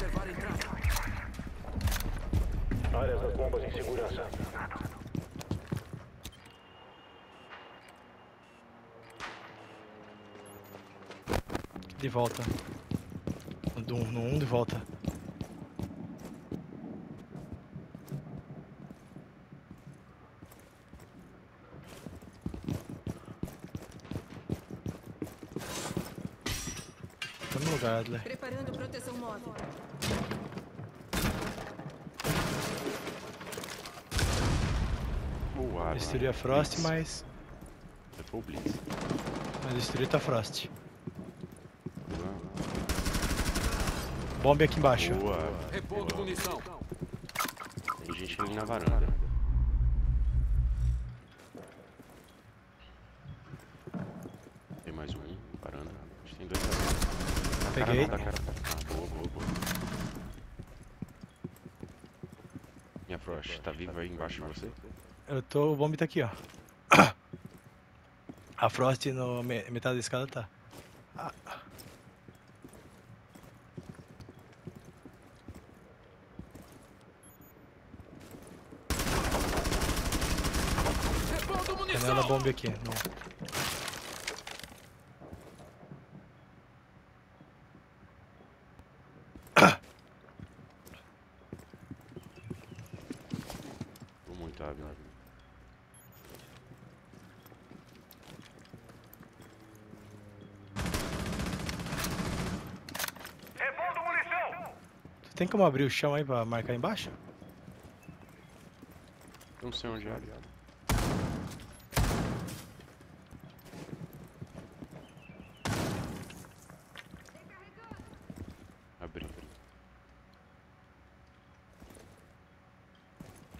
Observar entrada. Áreas das bombas em segurança. De volta. Do, no 1 um, de volta. Tô no lugar, Adler. Preparando proteção móvel. Boa. Destruí a Frost, mas. Foi o Blitz. Mas destruí a Frost. Boa. Bomba aqui embaixo. Boa. Repondo munição. Tem gente ali na varanda. Tem mais um, varanda. Acho que tem dois ali. Na cara Peguei. não, na cara não. Ah, boa, boa, boa. Minha Frost, tá viva aí embaixo de você? Eu tô. O bomb tá aqui, ó. A Frost no me- metade da escada tá. Ah, munição. Janela bomb aqui. Não. Tô muito hábil. Tu tem como abrir o chão aí pra marcar embaixo? Não sei onde é. Abri.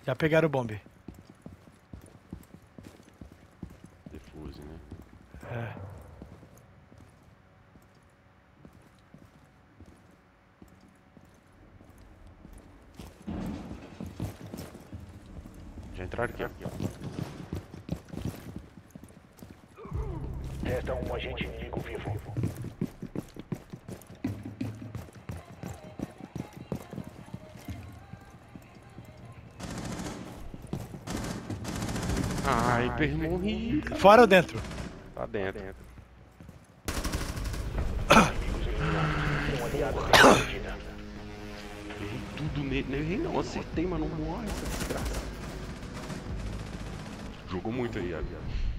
Já pegaram o bomb. Defuse, né? É. Já entraram aqui, ó. Resta um agente inimigo vivo. Ai, permorri. Fora ou dentro? Tá dentro. Aliado perdida. Errei tudo nele. Não errei não, acertei, mas não morre essa desgraça. Jogou muito aí, Abi.